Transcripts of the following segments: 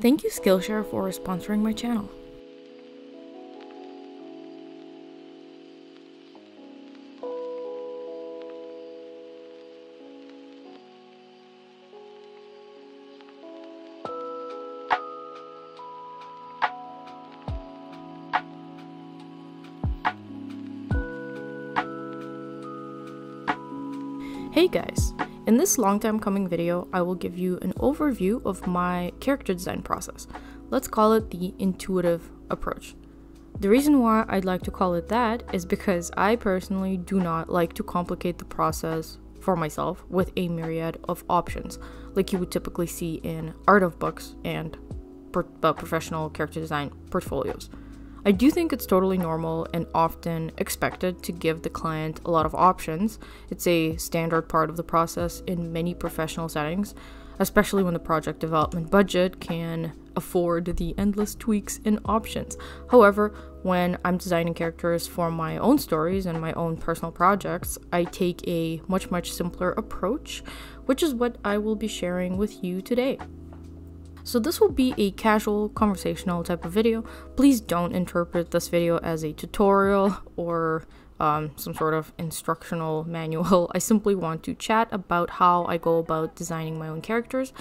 Thank you Skillshare for sponsoring my channel. This long time coming video, I will give you an overview of my character design process. Let's call it the intuitive approach. The reason why I'd like to call it that is because I personally do not like to complicate the process for myself with a myriad of options, like you would typically see in art of books and uh, professional character design portfolios. I do think it's totally normal and often expected to give the client a lot of options. It's a standard part of the process in many professional settings, especially when the project development budget can afford the endless tweaks and options. However, when I'm designing characters for my own stories and my own personal projects, I take a much, much simpler approach, which is what I will be sharing with you today. So this will be a casual conversational type of video. Please don't interpret this video as a tutorial or um, some sort of instructional manual. I simply want to chat about how I go about designing my own characters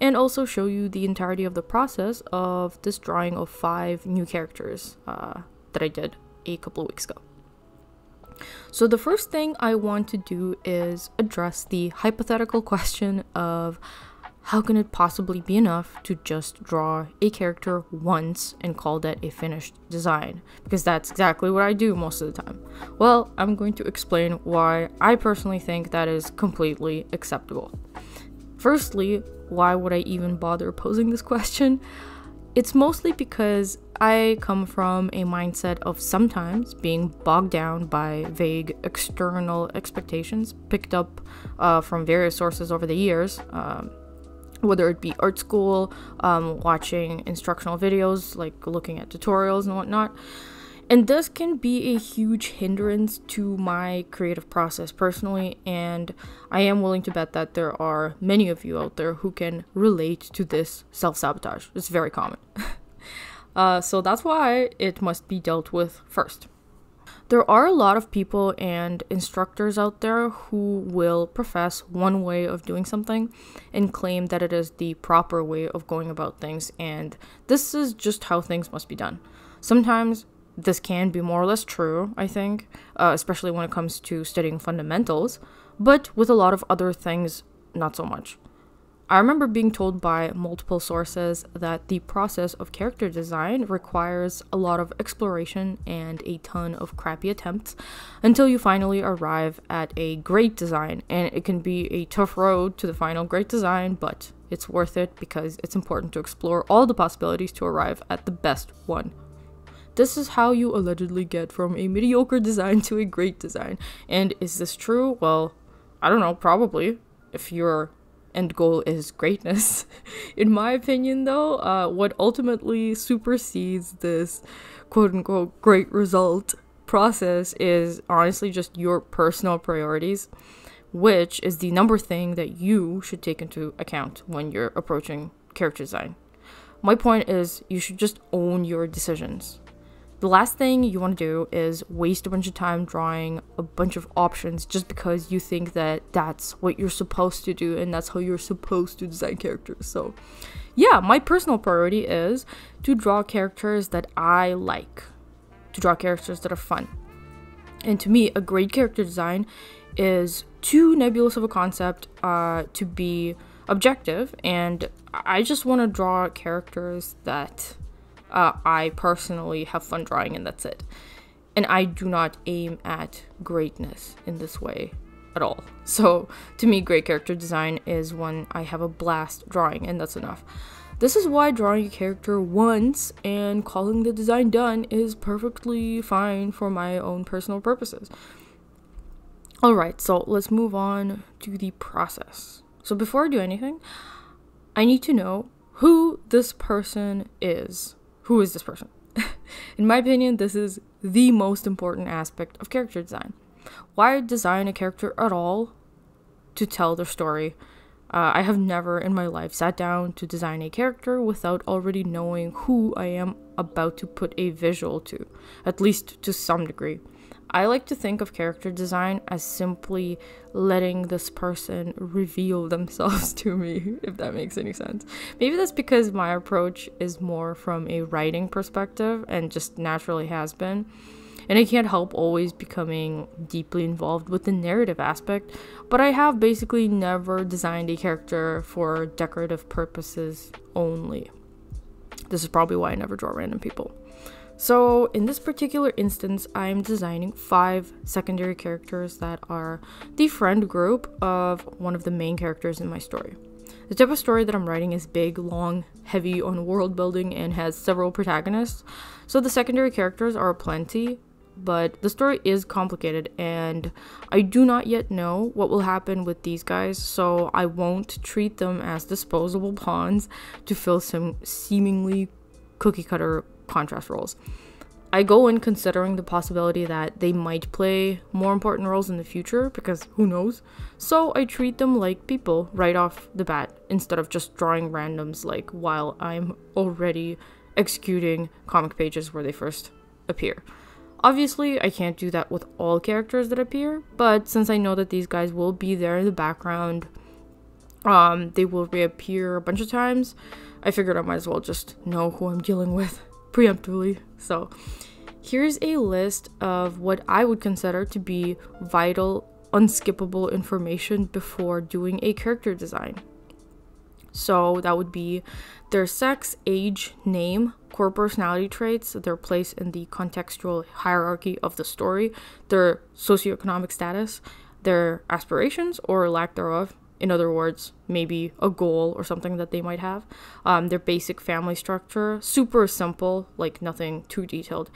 and also show you the entirety of the process of this drawing of five new characters uh, that I did a couple of weeks ago. So the first thing I want to do is address the hypothetical question of how can it possibly be enough to just draw a character once and call that a finished design? Because that's exactly what I do most of the time. Well, I'm going to explain why I personally think that is completely acceptable. Firstly, why would I even bother posing this question? It's mostly because I come from a mindset of sometimes being bogged down by vague external expectations picked up uh, from various sources over the years. Um, whether it be art school, um, watching instructional videos, like looking at tutorials and whatnot. And this can be a huge hindrance to my creative process personally, and I am willing to bet that there are many of you out there who can relate to this self sabotage. It's very common. uh, so that's why it must be dealt with first. There are a lot of people and instructors out there who will profess one way of doing something and claim that it is the proper way of going about things, and this is just how things must be done. Sometimes this can be more or less true, I think, uh, especially when it comes to studying fundamentals, but with a lot of other things, not so much. I remember being told by multiple sources that the process of character design requires a lot of exploration and a ton of crappy attempts until you finally arrive at a great design. And it can be a tough road to the final great design, but it's worth it because it's important to explore all the possibilities to arrive at the best one. This is how you allegedly get from a mediocre design to a great design. And is this true? Well, I don't know, probably. If you're end goal is greatness. In my opinion, though, uh, what ultimately supersedes this quote unquote great result process is honestly just your personal priorities, which is the number thing that you should take into account when you're approaching character design. My point is, you should just own your decisions. The last thing you want to do is waste a bunch of time drawing a bunch of options just because you think that that's what you're supposed to do and that's how you're supposed to design characters. So, yeah, my personal priority is to draw characters that I like, to draw characters that are fun. And to me, a great character design is too nebulous of a concept uh, to be objective, and I just want to draw characters that uh, I personally have fun drawing, and that's it. And I do not aim at greatness in this way at all. So, to me, great character design is when I have a blast drawing, and that's enough. This is why drawing a character once and calling the design done is perfectly fine for my own personal purposes. Alright, so let's move on to the process. So, before I do anything, I need to know who this person is who is this person? In my opinion, this is the most important aspect of character design. Why design a character at all? To tell their story. Uh, I have never in my life sat down to design a character without already knowing who I am about to put a visual to, at least to some degree. I like to think of character design as simply letting this person reveal themselves to me, if that makes any sense. Maybe that's because my approach is more from a writing perspective and just naturally has been. And I can't help always becoming deeply involved with the narrative aspect, but I have basically never designed a character for decorative purposes only. This is probably why I never draw random people. So in this particular instance, I'm designing five secondary characters that are the friend group of one of the main characters in my story. The type of story that I'm writing is big, long, heavy on world building, and has several protagonists. So the secondary characters are plenty, but the story is complicated, and I do not yet know what will happen with these guys, so I won't treat them as disposable pawns to fill some seemingly cookie cutter contrast roles. I go in considering the possibility that they might play more important roles in the future because who knows. So I treat them like people right off the bat instead of just drawing randoms like while I'm already executing comic pages where they first appear. Obviously, I can't do that with all characters that appear, but since I know that these guys will be there in the background, um, they will reappear a bunch of times, I figured I might as well just know who I'm dealing with preemptively. So, here's a list of what I would consider to be vital, unskippable information before doing a character design. So, that would be their sex, age, name, core personality traits, their place in the contextual hierarchy of the story, their socioeconomic status, their aspirations or lack thereof, in other words, maybe a goal or something that they might have. Um, their basic family structure, super simple, like nothing too detailed,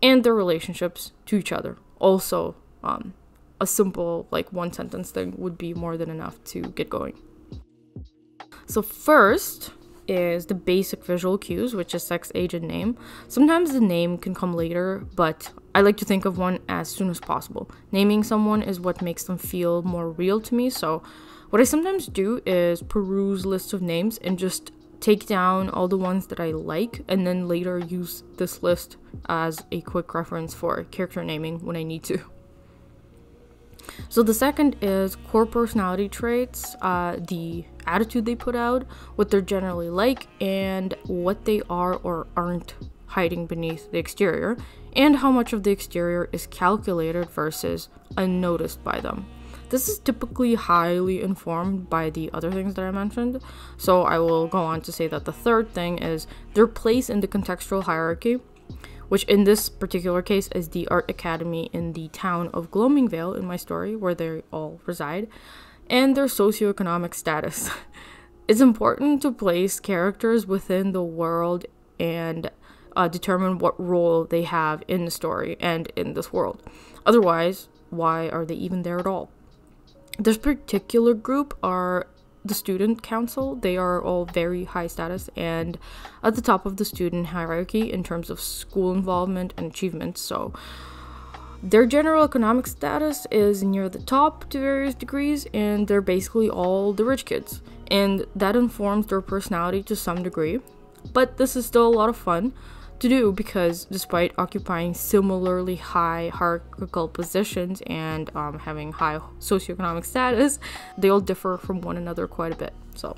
and their relationships to each other. Also, um, a simple, like one sentence thing would be more than enough to get going. So, first, is the basic visual cues, which is sex, age, and name. Sometimes the name can come later, but I like to think of one as soon as possible. Naming someone is what makes them feel more real to me, so what I sometimes do is peruse lists of names and just take down all the ones that I like and then later use this list as a quick reference for character naming when I need to. So the second is core personality traits, uh, the attitude they put out, what they're generally like, and what they are or aren't hiding beneath the exterior, and how much of the exterior is calculated versus unnoticed by them. This is typically highly informed by the other things that I mentioned, so I will go on to say that the third thing is their place in the contextual hierarchy which in this particular case is the art academy in the town of Gloamingvale in my story, where they all reside, and their socioeconomic status. it's important to place characters within the world and uh, determine what role they have in the story and in this world. Otherwise, why are they even there at all? This particular group are the student council. They are all very high status and at the top of the student hierarchy in terms of school involvement and achievement. So their general economic status is near the top to various degrees, and they're basically all the rich kids. And that informs their personality to some degree. But this is still a lot of fun to do because despite occupying similarly high hierarchical positions and um, having high socioeconomic status, they all differ from one another quite a bit. So,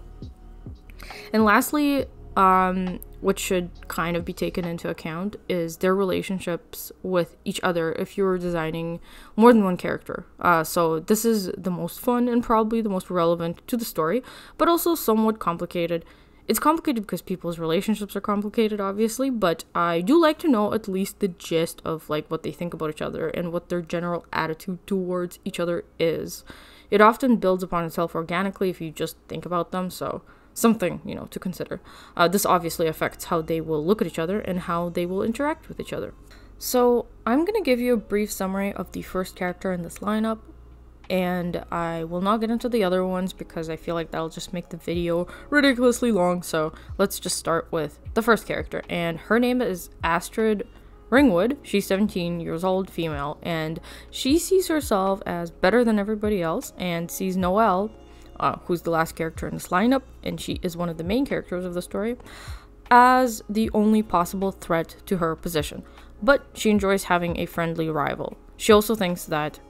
and lastly, um, what should kind of be taken into account is their relationships with each other if you're designing more than one character. Uh, so, this is the most fun and probably the most relevant to the story, but also somewhat complicated it's complicated because people's relationships are complicated, obviously, but I do like to know at least the gist of like what they think about each other and what their general attitude towards each other is. It often builds upon itself organically if you just think about them, so something, you know, to consider. Uh, this obviously affects how they will look at each other and how they will interact with each other. So, I'm gonna give you a brief summary of the first character in this lineup, and I will not get into the other ones because I feel like that'll just make the video ridiculously long. So let's just start with the first character, and her name is Astrid Ringwood. She's 17 years old, female, and she sees herself as better than everybody else and sees Noelle, uh, who's the last character in this lineup, and she is one of the main characters of the story, as the only possible threat to her position. But she enjoys having a friendly rival. She also thinks that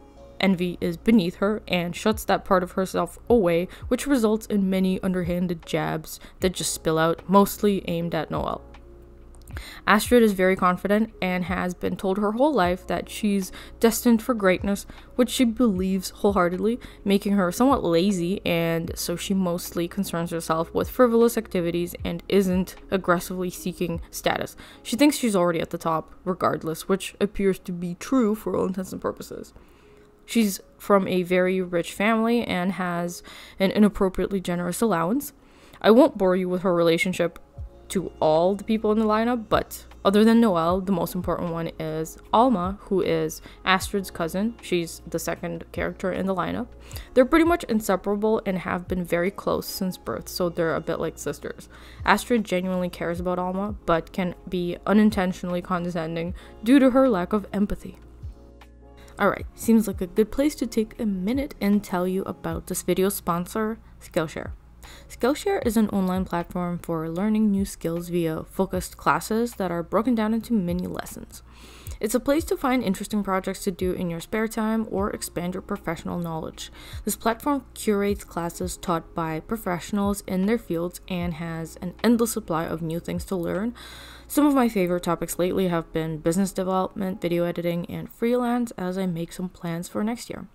envy is beneath her and shuts that part of herself away, which results in many underhanded jabs that just spill out, mostly aimed at Noelle. Astrid is very confident and has been told her whole life that she's destined for greatness, which she believes wholeheartedly, making her somewhat lazy, and so she mostly concerns herself with frivolous activities and isn't aggressively seeking status. She thinks she's already at the top, regardless, which appears to be true for all intents and purposes. She's from a very rich family and has an inappropriately generous allowance. I won't bore you with her relationship to all the people in the lineup, but other than Noelle, the most important one is Alma, who is Astrid's cousin. She's the second character in the lineup. They're pretty much inseparable and have been very close since birth, so they're a bit like sisters. Astrid genuinely cares about Alma, but can be unintentionally condescending due to her lack of empathy. Alright, seems like a good place to take a minute and tell you about this video sponsor, Skillshare. Skillshare is an online platform for learning new skills via focused classes that are broken down into mini lessons. It's a place to find interesting projects to do in your spare time or expand your professional knowledge. This platform curates classes taught by professionals in their fields and has an endless supply of new things to learn. Some of my favorite topics lately have been business development, video editing, and freelance as I make some plans for next year.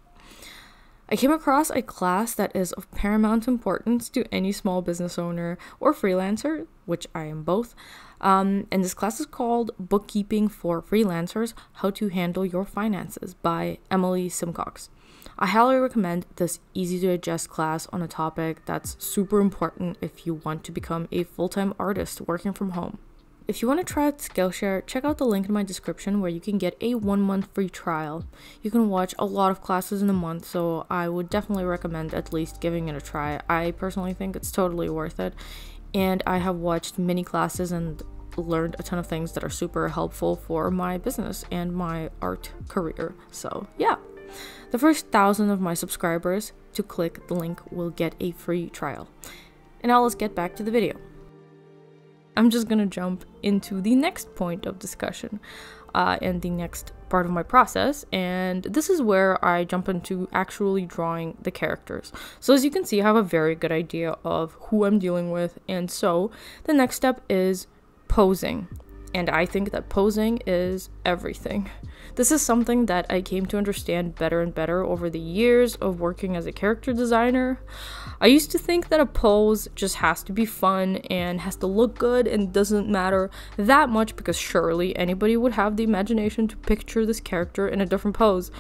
I came across a class that is of paramount importance to any small business owner or freelancer, which I am both. Um, and this class is called Bookkeeping for Freelancers How to Handle Your Finances by Emily Simcox. I highly recommend this easy to adjust class on a topic that's super important if you want to become a full time artist working from home. If you want to try out Skillshare, check out the link in my description where you can get a one month free trial. You can watch a lot of classes in a month, so I would definitely recommend at least giving it a try. I personally think it's totally worth it, and I have watched many classes and learned a ton of things that are super helpful for my business and my art career. So, yeah. The first thousand of my subscribers to click the link will get a free trial. And now let's get back to the video. I'm just gonna jump into the next point of discussion uh, and the next part of my process and this is where I jump into actually drawing the characters. So as you can see I have a very good idea of who I'm dealing with and so the next step is posing and I think that posing is everything. This is something that I came to understand better and better over the years of working as a character designer. I used to think that a pose just has to be fun and has to look good and doesn't matter that much because surely anybody would have the imagination to picture this character in a different pose.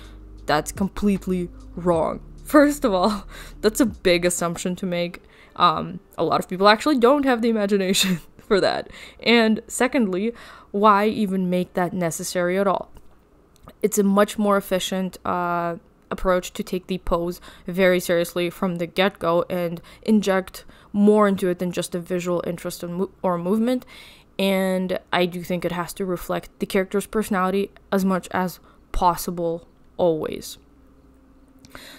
That's completely wrong. First of all, that's a big assumption to make. Um, a lot of people actually don't have the imagination for that. And secondly, why even make that necessary at all? It's a much more efficient uh, approach to take the pose very seriously from the get go and inject more into it than just a visual interest or movement. And I do think it has to reflect the character's personality as much as possible, always.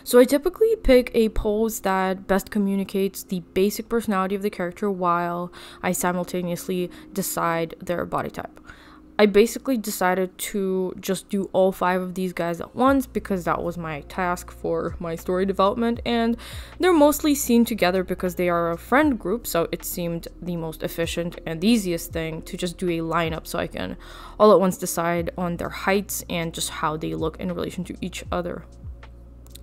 So I typically pick a pose that best communicates the basic personality of the character while I simultaneously decide their body type. I basically decided to just do all five of these guys at once because that was my task for my story development, and they're mostly seen together because they are a friend group, so it seemed the most efficient and easiest thing to just do a lineup so I can all at once decide on their heights and just how they look in relation to each other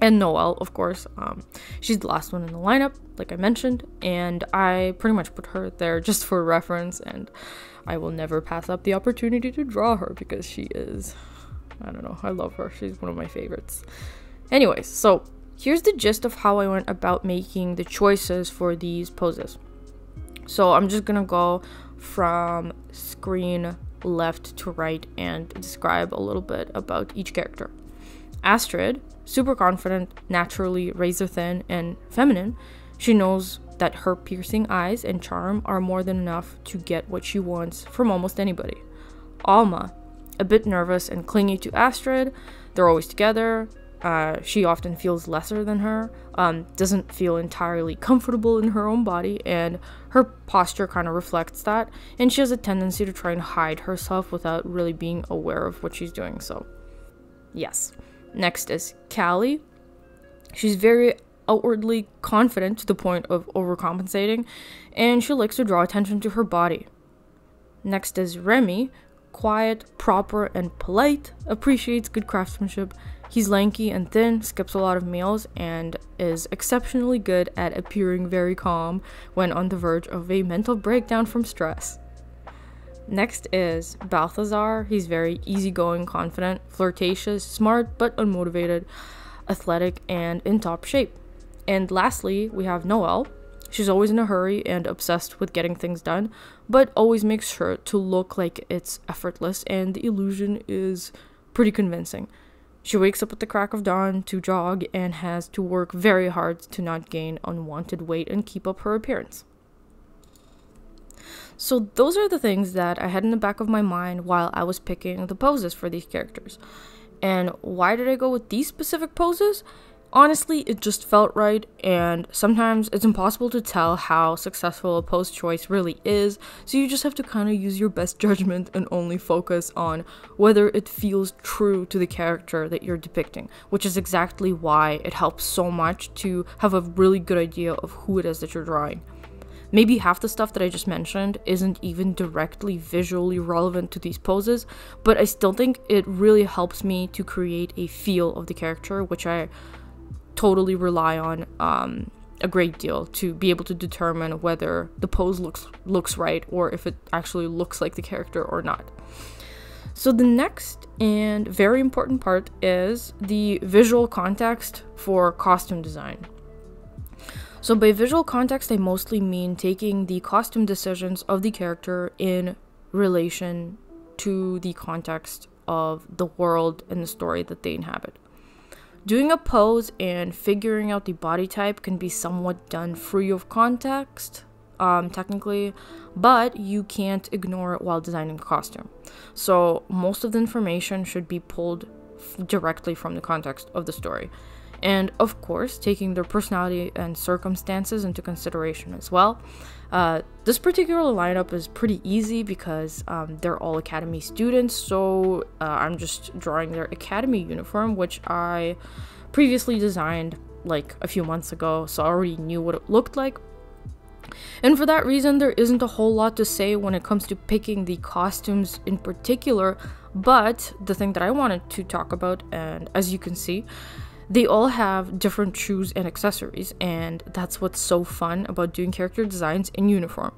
and Noelle, of course. Um, she's the last one in the lineup, like I mentioned, and I pretty much put her there just for reference, and I will never pass up the opportunity to draw her because she is, I don't know, I love her. She's one of my favorites. Anyways, so here's the gist of how I went about making the choices for these poses. So I'm just gonna go from screen left to right and describe a little bit about each character. Astrid, super confident, naturally razor thin, and feminine, she knows that her piercing eyes and charm are more than enough to get what she wants from almost anybody. Alma, a bit nervous and clingy to Astrid, they're always together, uh, she often feels lesser than her, um, doesn't feel entirely comfortable in her own body, and her posture kind of reflects that. And she has a tendency to try and hide herself without really being aware of what she's doing. So, yes. Next is Callie. She's very outwardly confident to the point of overcompensating, and she likes to draw attention to her body. Next is Remy, quiet, proper, and polite, appreciates good craftsmanship. He's lanky and thin, skips a lot of meals, and is exceptionally good at appearing very calm when on the verge of a mental breakdown from stress. Next is Balthazar. He's very easygoing, confident, flirtatious, smart but unmotivated, athletic, and in top shape. And lastly, we have Noelle. She's always in a hurry and obsessed with getting things done, but always makes sure to look like it's effortless, and the illusion is pretty convincing. She wakes up at the crack of dawn to jog and has to work very hard to not gain unwanted weight and keep up her appearance. So, those are the things that I had in the back of my mind while I was picking the poses for these characters. And why did I go with these specific poses? Honestly, it just felt right, and sometimes it's impossible to tell how successful a pose choice really is, so you just have to kind of use your best judgment and only focus on whether it feels true to the character that you're depicting, which is exactly why it helps so much to have a really good idea of who it is that you're drawing. Maybe half the stuff that I just mentioned isn't even directly visually relevant to these poses, but I still think it really helps me to create a feel of the character, which I totally rely on um, a great deal to be able to determine whether the pose looks looks right or if it actually looks like the character or not. So the next and very important part is the visual context for costume design. So by visual context I mostly mean taking the costume decisions of the character in relation to the context of the world and the story that they inhabit. Doing a pose and figuring out the body type can be somewhat done free of context, um, technically, but you can't ignore it while designing the costume. So, most of the information should be pulled directly from the context of the story. And of course, taking their personality and circumstances into consideration as well. Uh, this particular lineup is pretty easy because um, they're all academy students, so uh, I'm just drawing their academy uniform, which I previously designed like a few months ago, so I already knew what it looked like. And for that reason, there isn't a whole lot to say when it comes to picking the costumes in particular, but the thing that I wanted to talk about, and as you can see, they all have different shoes and accessories, and that's what's so fun about doing character designs in uniform.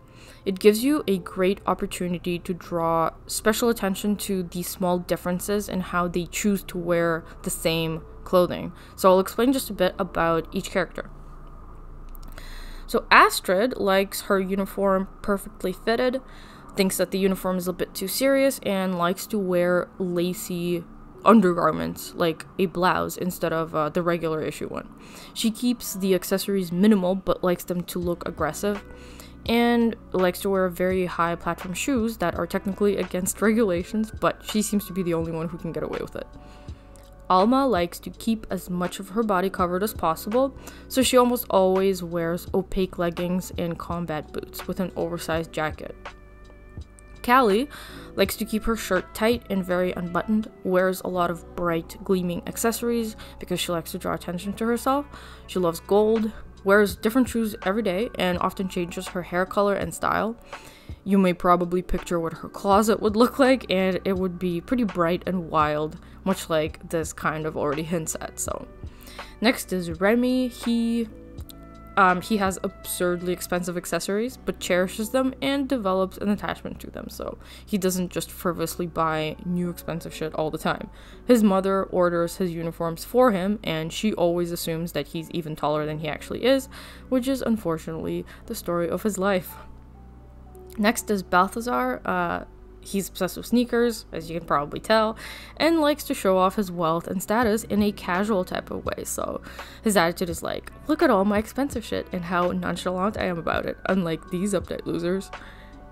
It gives you a great opportunity to draw special attention to the small differences in how they choose to wear the same clothing. So I'll explain just a bit about each character. So Astrid likes her uniform perfectly fitted, thinks that the uniform is a bit too serious, and likes to wear lacy undergarments like a blouse instead of uh, the regular issue one. She keeps the accessories minimal but likes them to look aggressive and likes to wear very high platform shoes that are technically against regulations, but she seems to be the only one who can get away with it. Alma likes to keep as much of her body covered as possible, so she almost always wears opaque leggings and combat boots with an oversized jacket. Callie likes to keep her shirt tight and very unbuttoned, wears a lot of bright, gleaming accessories because she likes to draw attention to herself. She loves gold, wears different shoes every day, and often changes her hair color and style. You may probably picture what her closet would look like, and it would be pretty bright and wild, much like this kind of already hints at. So, next is Remy. He um, he has absurdly expensive accessories, but cherishes them and develops an attachment to them, so he doesn't just frivolously buy new expensive shit all the time. His mother orders his uniforms for him, and she always assumes that he's even taller than he actually is, which is unfortunately the story of his life. Next is Balthazar. Uh, He's obsessed with sneakers, as you can probably tell, and likes to show off his wealth and status in a casual type of way. So his attitude is like, look at all my expensive shit and how nonchalant I am about it, unlike these update losers.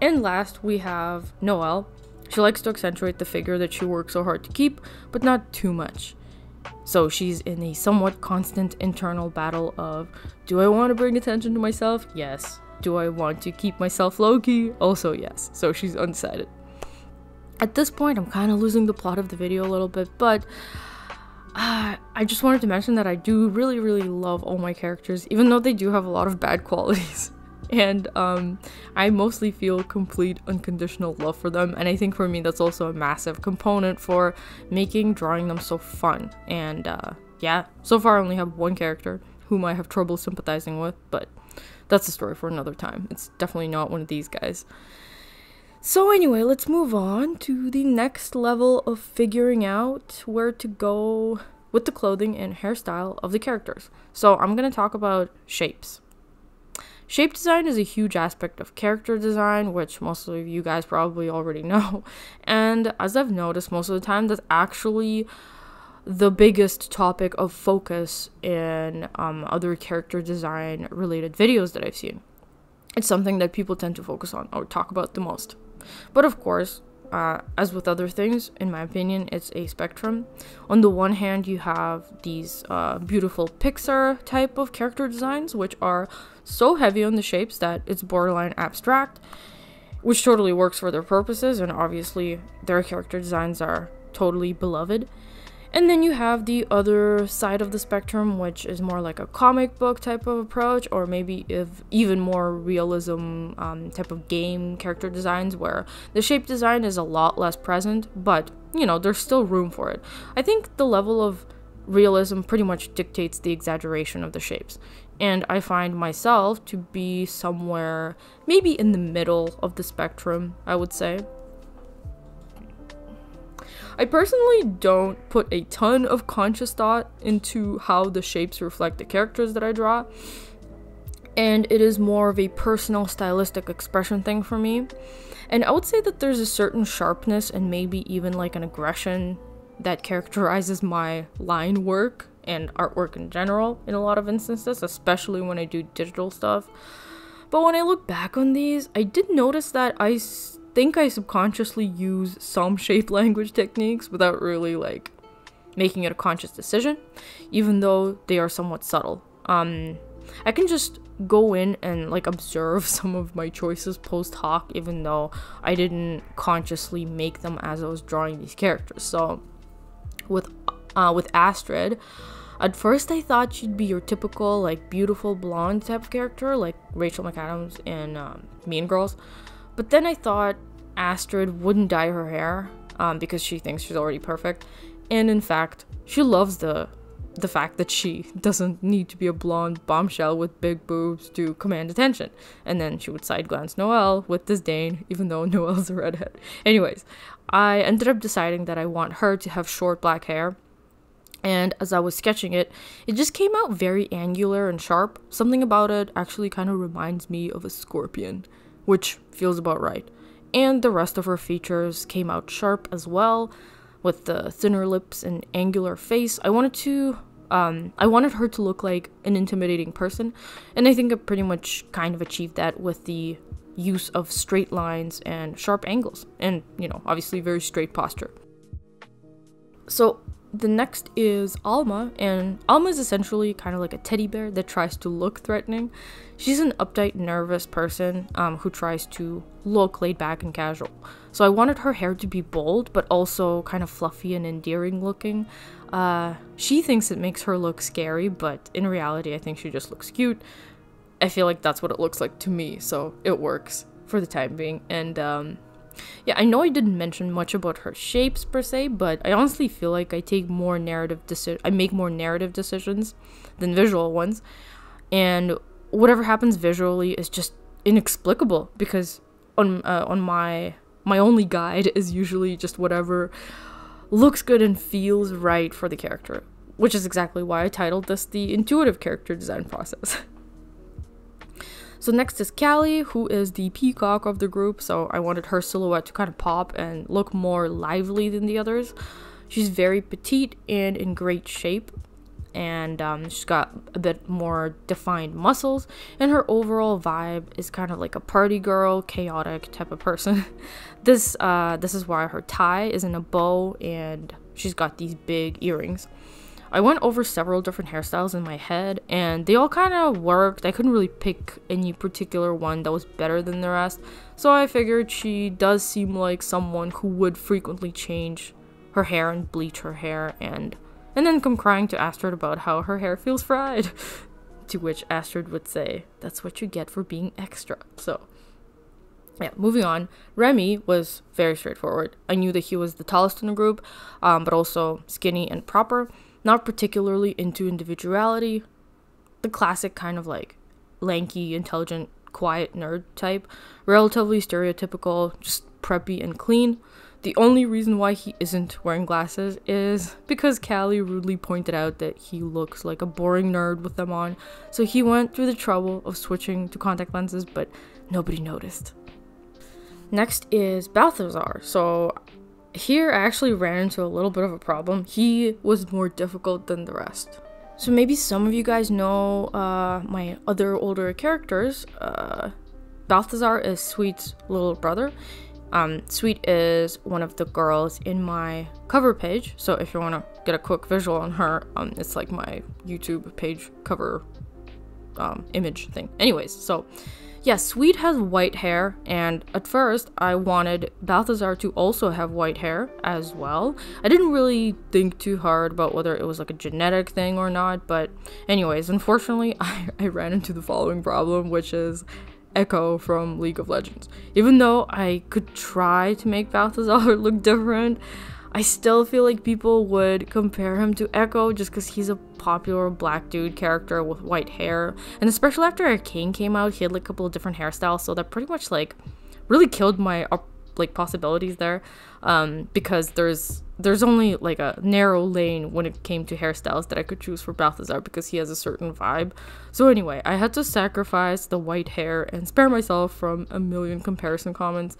And last, we have Noelle. She likes to accentuate the figure that she works so hard to keep, but not too much. So she's in a somewhat constant internal battle of do I want to bring attention to myself? Yes. Do I want to keep myself low key? Also, yes. So she's undecided. At this point, I'm kind of losing the plot of the video a little bit, but uh, I just wanted to mention that I do really, really love all my characters, even though they do have a lot of bad qualities. and um, I mostly feel complete unconditional love for them. And I think for me, that's also a massive component for making drawing them so fun. And uh, yeah, so far I only have one character whom I have trouble sympathizing with, but that's a story for another time. It's definitely not one of these guys. So, anyway, let's move on to the next level of figuring out where to go with the clothing and hairstyle of the characters. So, I'm going to talk about shapes. Shape design is a huge aspect of character design, which most of you guys probably already know. And as I've noticed most of the time, that's actually the biggest topic of focus in um, other character design related videos that I've seen. It's something that people tend to focus on or talk about the most. But of course, uh, as with other things, in my opinion, it's a spectrum. On the one hand, you have these uh, beautiful Pixar type of character designs, which are so heavy on the shapes that it's borderline abstract, which totally works for their purposes, and obviously, their character designs are totally beloved. And then you have the other side of the spectrum, which is more like a comic book type of approach, or maybe if even more realism um, type of game character designs, where the shape design is a lot less present, but you know, there's still room for it. I think the level of realism pretty much dictates the exaggeration of the shapes. And I find myself to be somewhere maybe in the middle of the spectrum, I would say. I personally don't put a ton of conscious thought into how the shapes reflect the characters that I draw, and it is more of a personal stylistic expression thing for me. And I would say that there's a certain sharpness and maybe even like an aggression that characterizes my line work and artwork in general in a lot of instances, especially when I do digital stuff. But when I look back on these, I did notice that I think I subconsciously use some shape language techniques without really like making it a conscious decision, even though they are somewhat subtle. Um, I can just go in and like observe some of my choices post hoc, even though I didn't consciously make them as I was drawing these characters. So, with uh, with Astrid, at first I thought she'd be your typical like beautiful blonde type of character, like Rachel McAdams in um, Mean Girls. But then I thought Astrid wouldn't dye her hair um, because she thinks she's already perfect. And in fact, she loves the the fact that she doesn't need to be a blonde bombshell with big boobs to command attention. And then she would side glance Noelle with disdain, even though Noelle's a redhead. Anyways, I ended up deciding that I want her to have short black hair. And as I was sketching it, it just came out very angular and sharp. Something about it actually kind of reminds me of a scorpion, which feels about right and the rest of her features came out sharp as well with the thinner lips and angular face. I wanted to um, I wanted her to look like an intimidating person, and I think I pretty much kind of achieved that with the use of straight lines and sharp angles, and you know, obviously very straight posture. So the next is Alma, and Alma is essentially kind of like a teddy bear that tries to look threatening. She's an uptight, nervous person um, who tries to look laid back and casual. So I wanted her hair to be bold, but also kind of fluffy and endearing looking. Uh, she thinks it makes her look scary, but in reality, I think she just looks cute. I feel like that's what it looks like to me, so it works for the time being. And um, yeah, I know I didn't mention much about her shapes per se, but I honestly feel like I take more narrative deci- I make more narrative decisions than visual ones. And whatever happens visually is just inexplicable because on uh, on my my only guide is usually just whatever looks good and feels right for the character, which is exactly why I titled this the intuitive character design process. So next is Callie, who is the peacock of the group. So I wanted her silhouette to kind of pop and look more lively than the others. She's very petite and in great shape. And um, she's got a bit more defined muscles. And her overall vibe is kind of like a party girl, chaotic type of person. this uh, this is why her tie is in a bow and she's got these big earrings. I went over several different hairstyles in my head and they all kind of worked. I couldn't really pick any particular one that was better than the rest. So I figured she does seem like someone who would frequently change her hair and bleach her hair and and then come crying to Astrid about how her hair feels fried. to which Astrid would say, That's what you get for being extra. So yeah, moving on. Remy was very straightforward. I knew that he was the tallest in the group, um, but also skinny and proper, not particularly into individuality. The classic kind of like lanky, intelligent, quiet nerd type, relatively stereotypical, just preppy and clean. The only reason why he isn't wearing glasses is because Callie rudely pointed out that he looks like a boring nerd with them on, so he went through the trouble of switching to contact lenses, but nobody noticed. Next is Balthazar. So here I actually ran into a little bit of a problem. He was more difficult than the rest. So maybe some of you guys know uh, my other older characters. Uh, Balthazar is Sweet's little brother. Um, Sweet is one of the girls in my cover page. So if you want to get a quick visual on her, um, it's like my YouTube page cover um, image thing. Anyways, so yeah, Sweet has white hair, and at first I wanted Balthazar to also have white hair as well. I didn't really think too hard about whether it was like a genetic thing or not, but anyways, unfortunately, I, I ran into the following problem, which is Ekko from League of Legends. Even though I could try to make Balthazar look different, I still feel like people would compare him to Ekko just because he's a popular black dude character with white hair. And especially after Arcane came out, he had like a couple of different hairstyles, so that pretty much like really killed my like possibilities there. Um, because there's there's only like a narrow lane when it came to hairstyles that I could choose for Balthazar because he has a certain vibe. So anyway, I had to sacrifice the white hair and spare myself from a million comparison comments.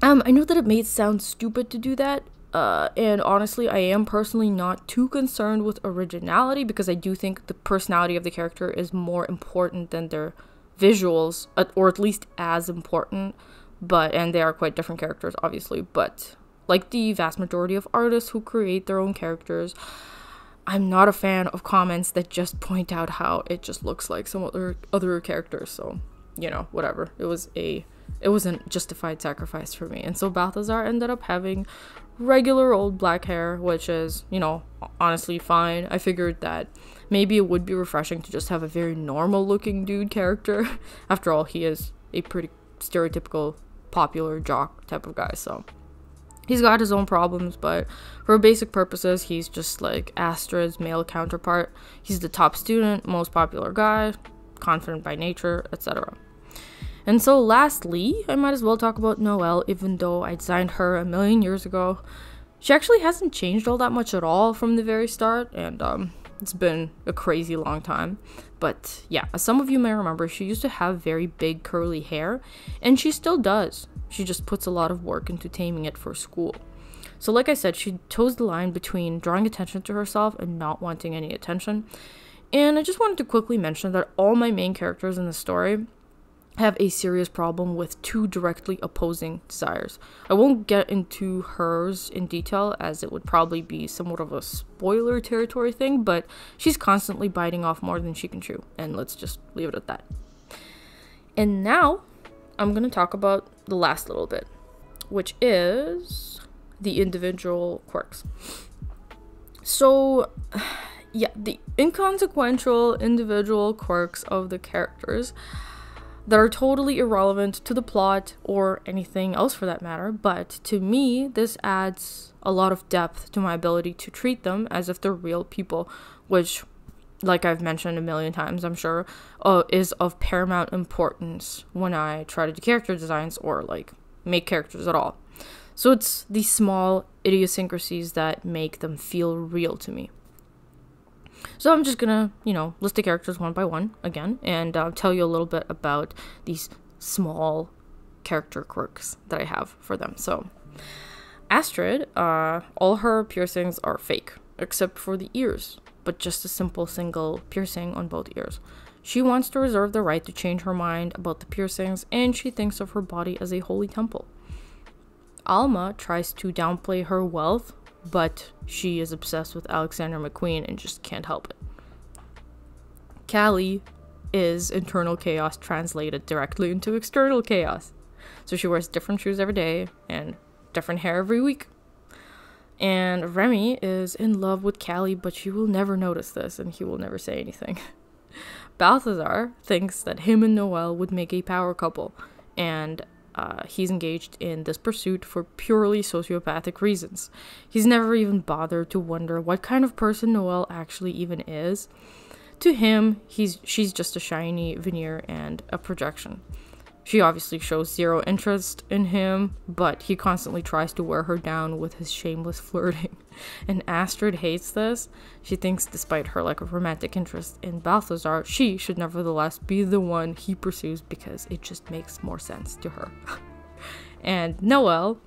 Um, I know that it may sound stupid to do that, uh, and honestly, I am personally not too concerned with originality because I do think the personality of the character is more important than their visuals, or at least as important. But, and they are quite different characters, obviously, but like the vast majority of artists who create their own characters, I'm not a fan of comments that just point out how it just looks like some other other characters. So, you know, whatever. It was a it wasn't justified sacrifice for me. And so Balthazar ended up having regular old black hair, which is, you know, honestly fine. I figured that maybe it would be refreshing to just have a very normal looking dude character. After all, he is a pretty stereotypical popular jock type of guy, so he's got his own problems, but for basic purposes, he's just like Astrid's male counterpart. He's the top student, most popular guy, confident by nature, etc. And so, lastly, I might as well talk about Noelle, even though I designed her a million years ago. She actually hasn't changed all that much at all from the very start, and um, it's been a crazy long time. But yeah, as some of you may remember, she used to have very big curly hair, and she still does. She just puts a lot of work into taming it for school. So, like I said, she toes the line between drawing attention to herself and not wanting any attention. And I just wanted to quickly mention that all my main characters in the story have a serious problem with two directly opposing desires. I won't get into hers in detail as it would probably be somewhat of a spoiler territory thing, but she's constantly biting off more than she can chew, and let's just leave it at that. And now I'm going to talk about the last little bit, which is the individual quirks. So, yeah, the inconsequential individual quirks of the characters that are totally irrelevant to the plot or anything else for that matter, but to me, this adds a lot of depth to my ability to treat them as if they're real people, which, like I've mentioned a million times, I'm sure, uh, is of paramount importance when I try to do character designs or like make characters at all. So it's these small idiosyncrasies that make them feel real to me. So I'm just gonna, you know, list the characters one by one again and uh, tell you a little bit about these small character quirks that I have for them. So Astrid, uh, all her piercings are fake, except for the ears, but just a simple single piercing on both ears. She wants to reserve the right to change her mind about the piercings, and she thinks of her body as a holy temple. Alma tries to downplay her wealth but she is obsessed with Alexander McQueen and just can't help it. Callie is internal chaos translated directly into external chaos. So she wears different shoes every day and different hair every week. And Remy is in love with Callie, but she will never notice this and he will never say anything. Balthazar thinks that him and Noelle would make a power couple, and uh, he's engaged in this pursuit for purely sociopathic reasons. He's never even bothered to wonder what kind of person Noelle actually even is. To him, he's she's just a shiny veneer and a projection. She obviously shows zero interest in him, but he constantly tries to wear her down with his shameless flirting. And Astrid hates this. She thinks, despite her lack of romantic interest in Balthazar, she should nevertheless be the one he pursues because it just makes more sense to her. and Noelle,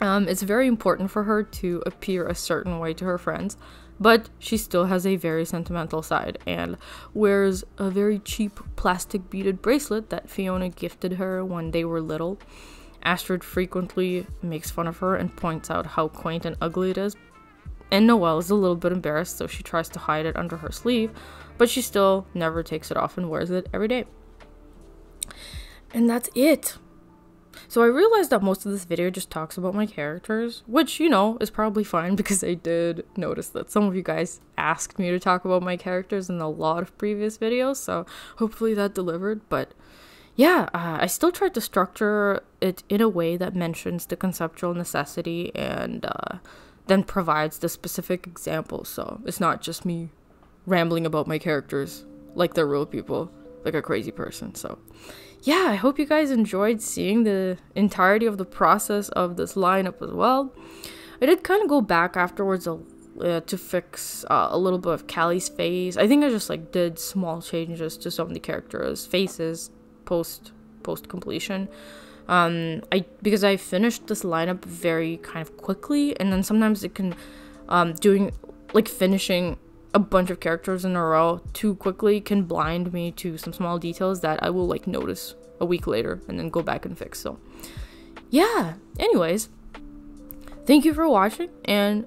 um, it's very important for her to appear a certain way to her friends but she still has a very sentimental side and wears a very cheap plastic beaded bracelet that Fiona gifted her when they were little. Astrid frequently makes fun of her and points out how quaint and ugly it is. And Noelle is a little bit embarrassed, so she tries to hide it under her sleeve, but she still never takes it off and wears it every day. And that's it. So I realized that most of this video just talks about my characters, which, you know, is probably fine because I did notice that some of you guys asked me to talk about my characters in a lot of previous videos, so hopefully that delivered, but yeah, uh, I still tried to structure it in a way that mentions the conceptual necessity and uh, then provides the specific examples, so it's not just me rambling about my characters like they're real people, like a crazy person, so yeah, I hope you guys enjoyed seeing the entirety of the process of this lineup as well. I did kind of go back afterwards uh, to fix uh, a little bit of Callie's face. I think I just like did small changes to some of the characters' faces post post completion. Um, I because I finished this lineup very kind of quickly, and then sometimes it can um, doing like finishing a bunch of characters in a row too quickly can blind me to some small details that I will like notice a week later and then go back and fix. So, yeah, anyways, thank you for watching and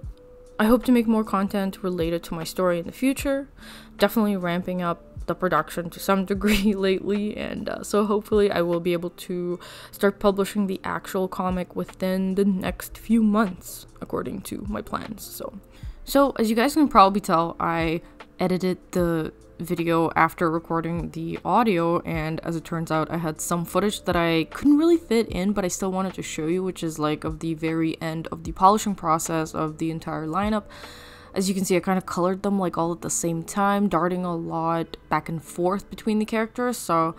I hope to make more content related to my story in the future. Definitely ramping up the production to some degree lately, and uh, so hopefully I will be able to start publishing the actual comic within the next few months, according to my plans. So, so, as you guys can probably tell, I edited the video after recording the audio, and as it turns out, I had some footage that I couldn't really fit in, but I still wanted to show you, which is like of the very end of the polishing process of the entire lineup. As you can see, I kind of colored them like all at the same time, darting a lot back and forth between the characters, so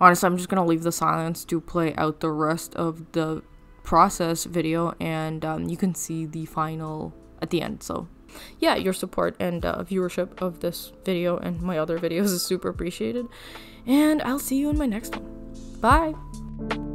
honestly, I'm just gonna leave the silence to play out the rest of the process video, and um, you can see the final at the end, so yeah, your support and uh, viewership of this video and my other videos is super appreciated. And I'll see you in my next one. Bye!